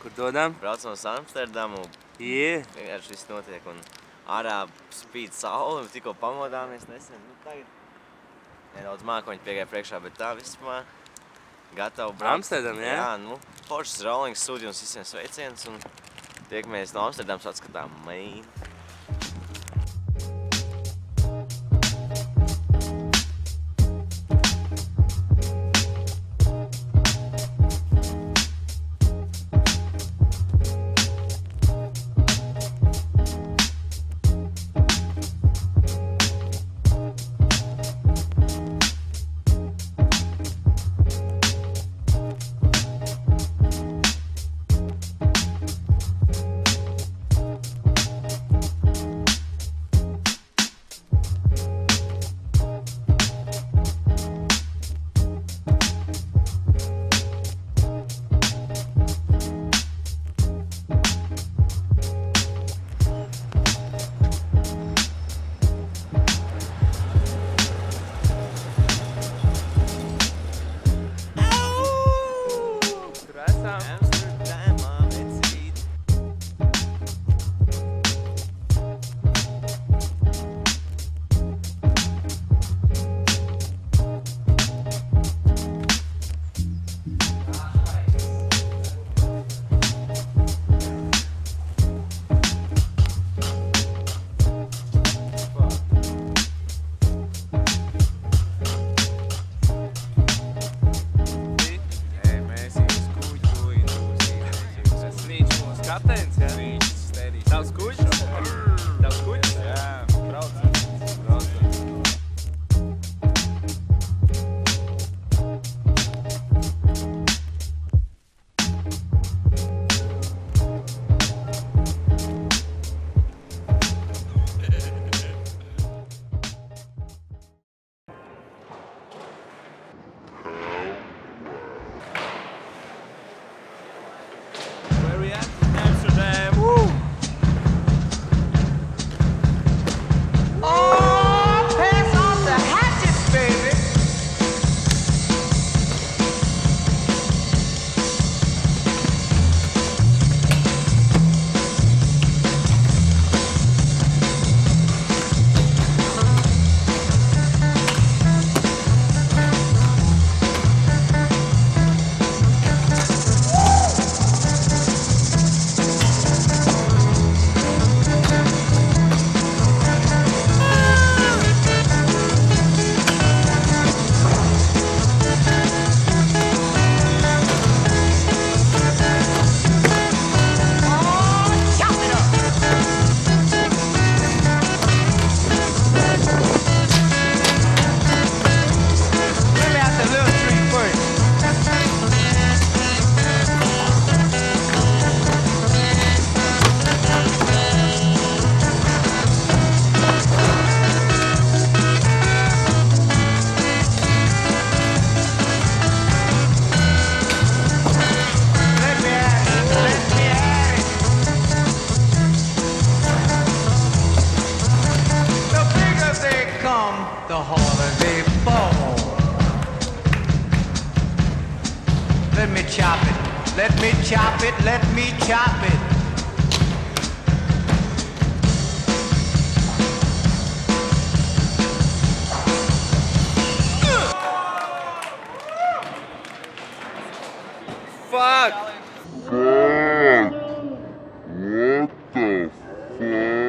Kur dodam? Braucam uz Amsterdamu, Jē. vienkārši viss notiek un ārā spīd saule, tikko pamodāmies nesen. Nu, tagad nedaudz mākoņi piegāja priekšā, bet tā vispār gatavi braukt. Amsterdam, jā? Jā, nu, Foršas Rolling Studio jums visiem sveiciens un tiekamies no Amsterdams atskatām main. Viņš Let me chop it. Let me chop it. Let me chop it. Fuck. Fuck. What the fuck?